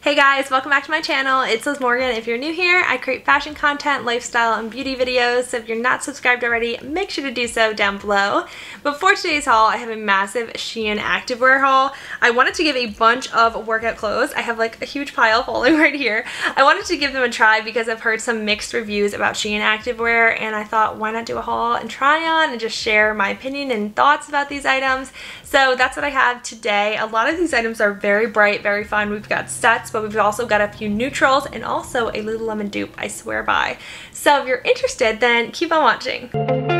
Hey guys, welcome back to my channel. It's Liz Morgan. If you're new here, I create fashion content, lifestyle, and beauty videos, so if you're not subscribed already, make sure to do so down below. But for today's haul, I have a massive Shein activewear haul. I wanted to give a bunch of workout clothes. I have like a huge pile falling right here. I wanted to give them a try because I've heard some mixed reviews about Shein activewear, and I thought, why not do a haul and try on and just share my opinion and thoughts about these items. So that's what I have today. A lot of these items are very bright, very fun. We've got sets but we've also got a few neutrals and also a Lululemon dupe I swear by. So if you're interested, then keep on watching.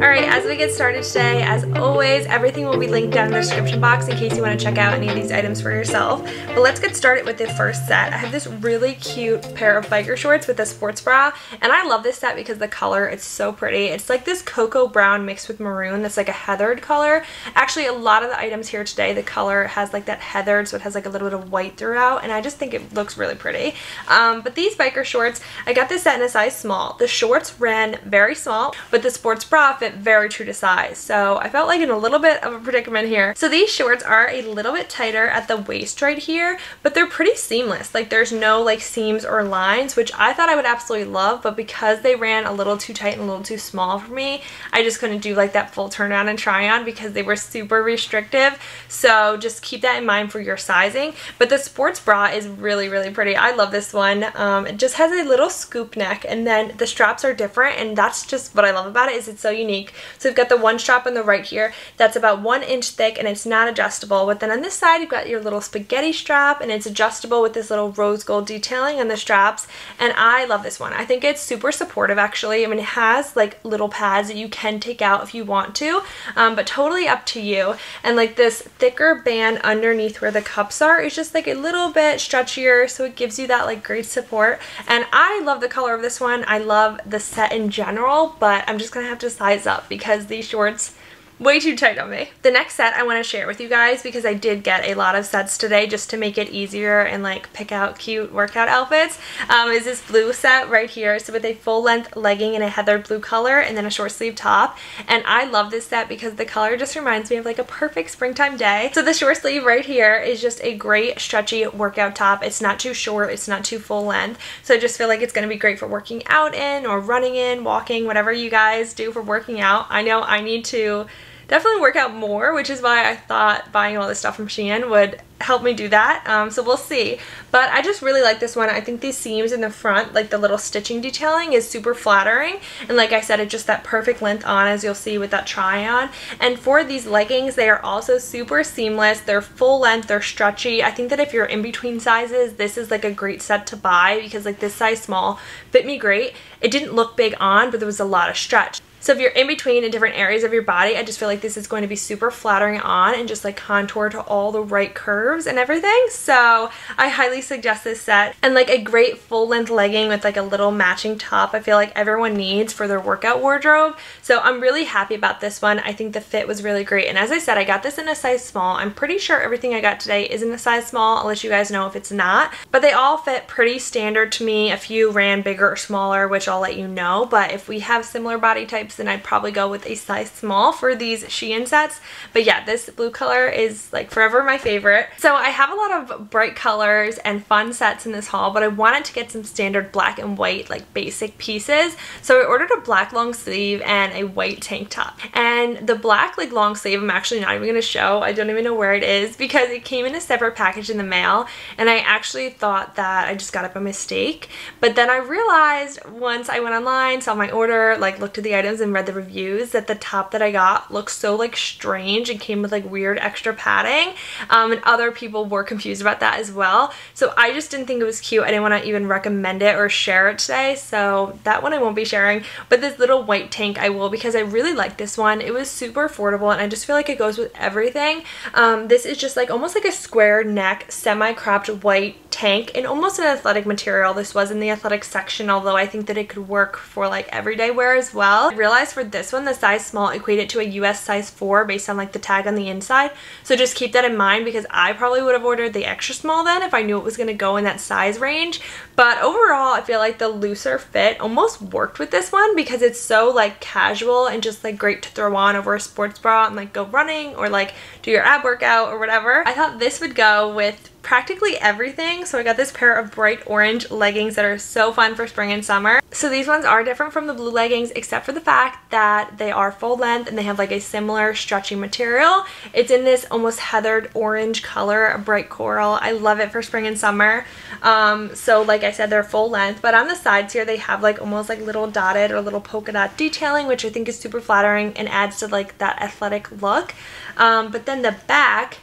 Alright, as we get started today, as always, everything will be linked down in the description box in case you want to check out any of these items for yourself. But let's get started with the first set. I have this really cute pair of biker shorts with a sports bra, and I love this set because the color, it's so pretty. It's like this cocoa brown mixed with maroon that's like a heathered color. Actually, a lot of the items here today, the color has like that heathered, so it has like a little bit of white throughout, and I just think it looks really pretty. Um, but these biker shorts, I got this set in a size small. The shorts ran very small, but the sports bra fit very true to size. So I felt like in a little bit of a predicament here. So these shorts are a little bit tighter at the waist right here, but they're pretty seamless. Like there's no like seams or lines, which I thought I would absolutely love, but because they ran a little too tight and a little too small for me, I just couldn't do like that full turn on and try on because they were super restrictive. So just keep that in mind for your sizing. But the sports bra is really, really pretty. I love this one. Um, it just has a little scoop neck and then the straps are different and that's just what I love about it is it's so unique unique. So we've got the one strap on the right here that's about one inch thick and it's not adjustable. But then on this side, you've got your little spaghetti strap and it's adjustable with this little rose gold detailing on the straps. And I love this one. I think it's super supportive actually. I mean, it has like little pads that you can take out if you want to, um, but totally up to you. And like this thicker band underneath where the cups are is just like a little bit stretchier. So it gives you that like great support. And I love the color of this one. I love the set in general, but I'm just going to have to size up because these shorts way too tight on me. The next set I want to share with you guys because I did get a lot of sets today just to make it easier and like pick out cute workout outfits um, is this blue set right here. So with a full length legging in a heather blue color and then a short sleeve top. And I love this set because the color just reminds me of like a perfect springtime day. So the short sleeve right here is just a great stretchy workout top. It's not too short, it's not too full length. So I just feel like it's going to be great for working out in or running in, walking, whatever you guys do for working out. I know I need to definitely work out more, which is why I thought buying all this stuff from Shein would help me do that. Um, so we'll see. But I just really like this one. I think these seams in the front, like the little stitching detailing is super flattering. And like I said, it's just that perfect length on as you'll see with that try on. And for these leggings, they are also super seamless. They're full length, they're stretchy. I think that if you're in between sizes, this is like a great set to buy because like this size small fit me great. It didn't look big on, but there was a lot of stretch. So if you're in between in different areas of your body, I just feel like this is going to be super flattering on and just like contour to all the right curves and everything. So I highly suggest this set. And like a great full length legging with like a little matching top I feel like everyone needs for their workout wardrobe. So I'm really happy about this one. I think the fit was really great. And as I said, I got this in a size small. I'm pretty sure everything I got today is in a size small. I'll let you guys know if it's not. But they all fit pretty standard to me. A few ran bigger or smaller, which I'll let you know. But if we have similar body types, then I'd probably go with a size small for these Shein sets. But yeah, this blue color is like forever my favorite. So I have a lot of bright colors and fun sets in this haul, but I wanted to get some standard black and white like basic pieces. So I ordered a black long sleeve and a white tank top. And the black like long sleeve I'm actually not even going to show. I don't even know where it is because it came in a separate package in the mail and I actually thought that I just got it by mistake. But then I realized once I went online, saw my order, like looked at the items and read the reviews that the top that I got looked so like strange and came with like weird extra padding um, and other people were confused about that as well. So I just didn't think it was cute. I didn't want to even recommend it or share it today so that one I won't be sharing. But this little white tank I will because I really like this one. It was super affordable and I just feel like it goes with everything. Um, this is just like almost like a square neck semi-cropped white tank and almost an athletic material. This was in the athletic section although I think that it could work for like everyday wear as well. I realized for this one, the size small equated to a US size 4 based on like the tag on the inside. So just keep that in mind because I probably would have ordered the extra small then if I knew it was going to go in that size range. But overall, I feel like the looser fit almost worked with this one because it's so like casual and just like great to throw on over a sports bra and like go running or like do your ab workout or whatever. I thought this would go with practically everything. So I got this pair of bright orange leggings that are so fun for spring and summer. So these ones are different from the blue leggings except for the fact that they are full length and they have like a similar stretchy material. It's in this almost heathered orange color, a bright coral. I love it for spring and summer. Um, so like I said, they're full length, but on the sides here they have like almost like little dotted or little polka dot detailing, which I think is super flattering and adds to like that athletic look. Um, but then the back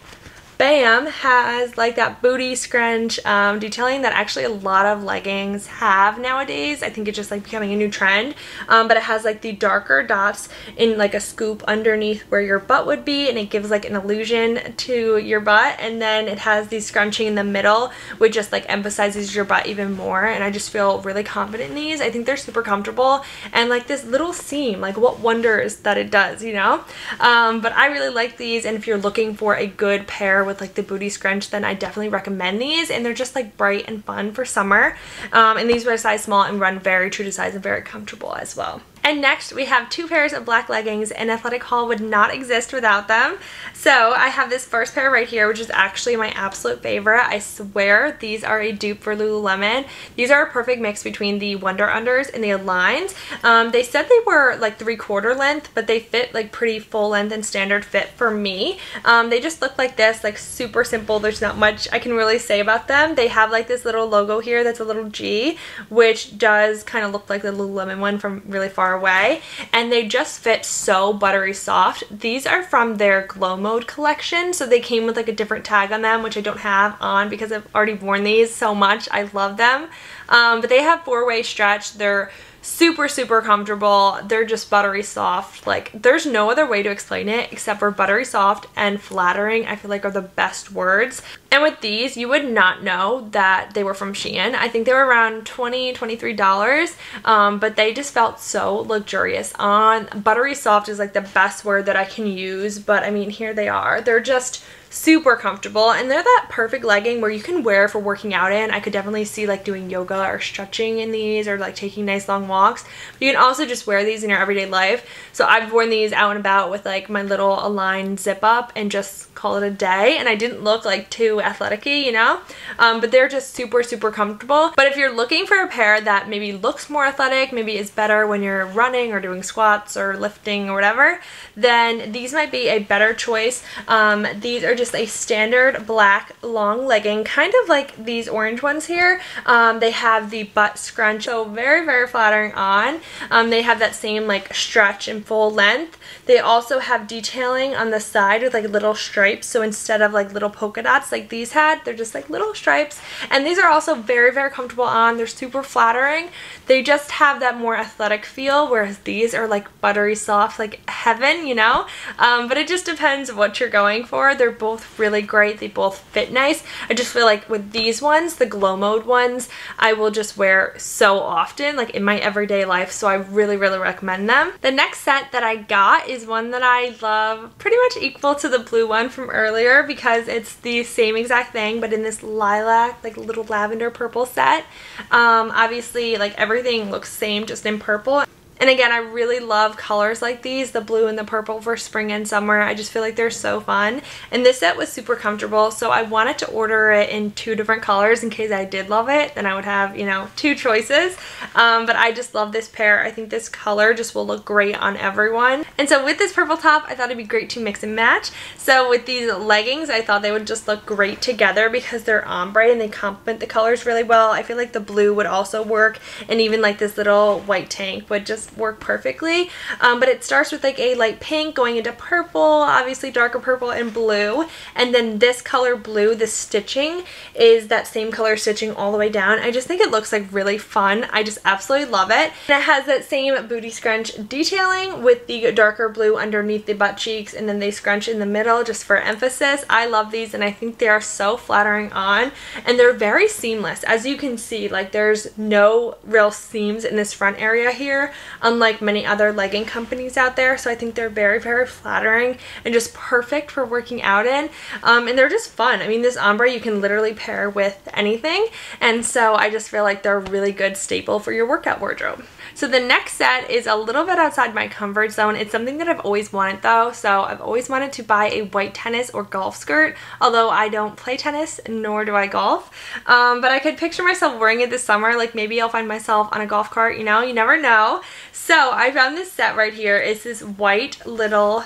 Bam has like that booty scrunch um, detailing that actually a lot of leggings have nowadays. I think it's just like becoming a new trend. Um, but it has like the darker dots in like a scoop underneath where your butt would be and it gives like an illusion to your butt. And then it has the scrunching in the middle which just like emphasizes your butt even more. And I just feel really confident in these. I think they're super comfortable and like this little seam, like what wonders that it does, you know? Um, but I really like these and if you're looking for a good pair with like the booty scrunch, then I definitely recommend these. And they're just like bright and fun for summer. Um, and these were a size small and run very true to size and very comfortable as well. And next we have two pairs of black leggings and Athletic Haul would not exist without them. So I have this first pair right here which is actually my absolute favorite. I swear these are a dupe for Lululemon. These are a perfect mix between the Wonder Unders and the Aligns. Um, they said they were like three quarter length but they fit like pretty full length and standard fit for me. Um, they just look like this like super simple. There's not much I can really say about them. They have like this little logo here that's a little G which does kind of look like the Lululemon one from really far away and they just fit so buttery soft. These are from their Glowmode collection so they came with like a different tag on them which I don't have on because I've already worn these so much. I love them. Um, but they have four-way stretch. They're super super comfortable. They're just buttery soft. Like there's no other way to explain it except for buttery soft and flattering i feel like are the best words. And with these you would not know that they were from shein. I think they were around 20 23 dollars um, but they just felt so luxurious. On buttery soft is like the best word that i can use but i mean here they are. They're just super comfortable and they're that perfect legging where you can wear for working out in. I could definitely see like doing yoga or stretching in these or like taking nice long walks. You can also just wear these in your everyday life. So I've worn these out and about with like my little Align zip up and just call it a day and I didn't look like too athletic you know um, but they're just super super comfortable but if you're looking for a pair that maybe looks more athletic maybe is better when you're running or doing squats or lifting or whatever then these might be a better choice um, these are just a standard black long legging kind of like these orange ones here um, they have the butt scrunch so very very flattering on um, they have that same like stretch and full length they also have detailing on the side with like little stripes. So instead of like little polka dots like these had, they're just like little stripes. And these are also very, very comfortable on. They're super flattering. They just have that more athletic feel, whereas these are like buttery soft, like heaven, you know? Um, but it just depends what you're going for. They're both really great. They both fit nice. I just feel like with these ones, the Glowmode ones, I will just wear so often, like in my everyday life. So I really, really recommend them. The next set that I got is one that I love pretty much equal to the blue one from earlier because it's the same exact thing but in this lilac like little lavender purple set um, obviously like everything looks same just in purple and again, I really love colors like these, the blue and the purple for spring and summer. I just feel like they're so fun. And this set was super comfortable, so I wanted to order it in two different colors in case I did love it. Then I would have, you know, two choices. Um, but I just love this pair. I think this color just will look great on everyone. And so with this purple top, I thought it'd be great to mix and match. So with these leggings, I thought they would just look great together because they're ombre and they complement the colors really well. I feel like the blue would also work and even like this little white tank would just work perfectly. Um, but it starts with like a light pink going into purple, obviously darker purple and blue. And then this color blue, the stitching is that same color stitching all the way down. I just think it looks like really fun. I just absolutely love it. And it has that same booty scrunch detailing with the darker blue underneath the butt cheeks and then they scrunch in the middle just for emphasis. I love these and I think they are so flattering on and they're very seamless. As you can see, like there's no real seams in this front area here. Unlike many other legging companies out there. So I think they're very, very flattering and just perfect for working out in. Um, and they're just fun. I mean, this ombre you can literally pair with anything. And so I just feel like they're a really good staple for your workout wardrobe. So the next set is a little bit outside my comfort zone. It's something that I've always wanted though. So I've always wanted to buy a white tennis or golf skirt, although I don't play tennis nor do I golf. Um, but I could picture myself wearing it this summer. Like maybe I'll find myself on a golf cart, you know, you never know. So I found this set right here. It's this white little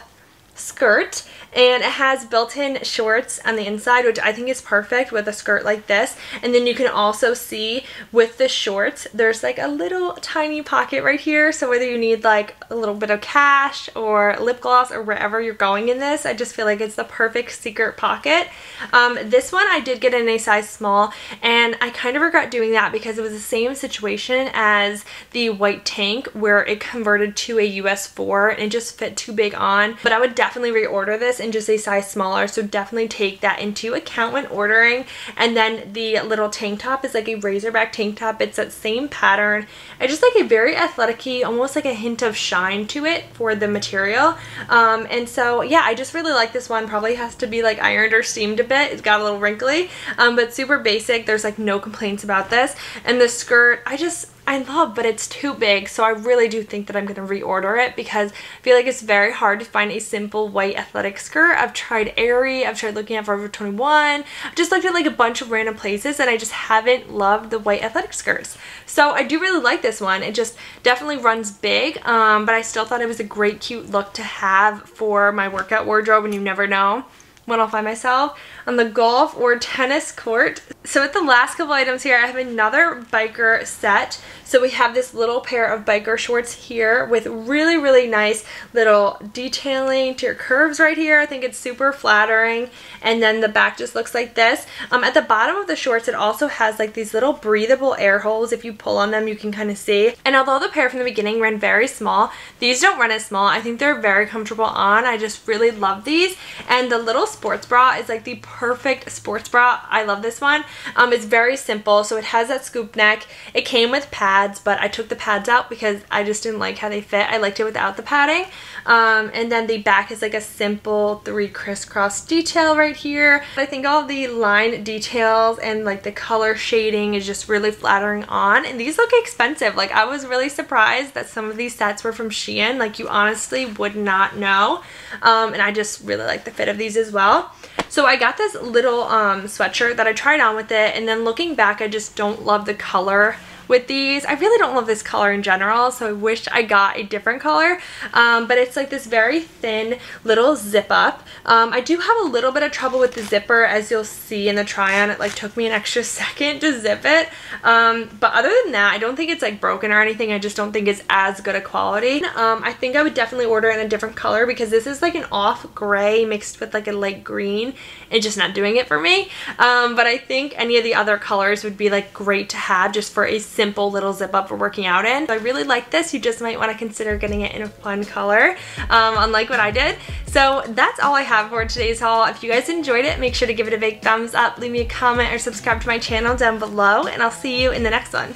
skirt and it has built-in shorts on the inside which I think is perfect with a skirt like this. And then you can also see with the shorts there's like a little tiny pocket right here. So whether you need like a little bit of cash or lip gloss or wherever you're going in this I just feel like it's the perfect secret pocket. Um, this one I did get in a size small and I kind of regret doing that because it was the same situation as the white tank where it converted to a US 4 and it just fit too big on. But I would definitely reorder this in just a size smaller so definitely take that into account when ordering. And then the little tank top is like a racerback tank top. It's that same pattern. I just like a very athletic almost like a hint of shine to it for the material. Um, and so yeah I just really like this one. Probably has to be like ironed or steamed a bit. It's got a little wrinkly um, but super basic. There's like no complaints about this. And the skirt I just I love, but it's too big. So I really do think that I'm going to reorder it because I feel like it's very hard to find a simple white athletic skirt. I've tried Aerie, I've tried looking at Forever 21, I've just looked at like a bunch of random places and I just haven't loved the white athletic skirts. So I do really like this one. It just definitely runs big, um, but I still thought it was a great cute look to have for my workout wardrobe and you never know when I'll find myself on the golf or tennis court. So with the last couple items here, I have another biker set. So we have this little pair of biker shorts here with really, really nice little detailing to your curves right here. I think it's super flattering. And then the back just looks like this. Um, at the bottom of the shorts, it also has like these little breathable air holes. If you pull on them, you can kind of see. And although the pair from the beginning ran very small, these don't run as small. I think they're very comfortable on. I just really love these. And the little sports bra is like the perfect sports bra. I love this one. Um, it's very simple. So it has that scoop neck. It came with pads, but I took the pads out because I just didn't like how they fit. I liked it without the padding. Um, and then the back is like a simple three crisscross detail right here. I think all the line details and like the color shading is just really flattering on. And these look expensive. Like I was really surprised that some of these sets were from Shein. Like you honestly would not know. Um, and I just really like the fit of these as well. So I got this little um, sweatshirt that I tried on with it and then looking back I just don't love the color with these. I really don't love this color in general, so I wish I got a different color. Um, but it's like this very thin little zip up. Um, I do have a little bit of trouble with the zipper, as you'll see in the try on. It like took me an extra second to zip it. Um, but other than that, I don't think it's like broken or anything. I just don't think it's as good a quality. Um, I think I would definitely order in a different color because this is like an off gray mixed with like a light green. It's just not doing it for me. Um, but I think any of the other colors would be like great to have just for a simple little zip up for working out in. So I really like this. You just might want to consider getting it in a fun color, um, unlike what I did. So that's all I have for today's haul. If you guys enjoyed it, make sure to give it a big thumbs up, leave me a comment or subscribe to my channel down below, and I'll see you in the next one.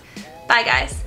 Bye guys.